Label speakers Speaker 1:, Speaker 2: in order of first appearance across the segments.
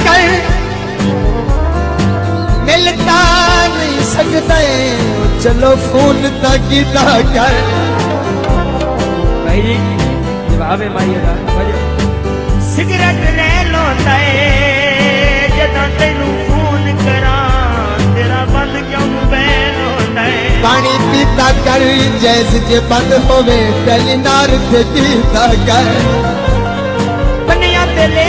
Speaker 1: कर। मिलता नहीं सकते चलो फूल तक कर।
Speaker 2: जवाब है माई सिगरेट ले लो तए जदों तेनू फ़ोन करा तेरा बंद क्यों मोबाइल होता है
Speaker 1: पानी पीता कर जैस जे बंद होवे पहली पीता कर। बनिया ले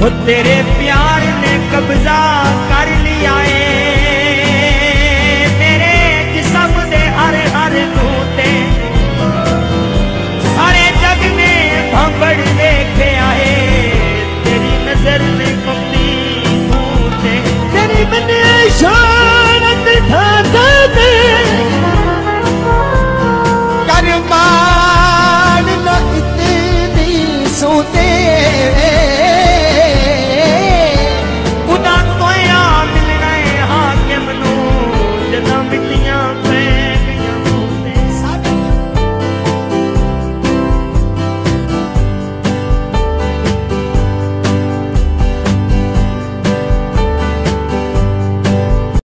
Speaker 2: वो तेरे प्यार ने कब्जा कर लिया है।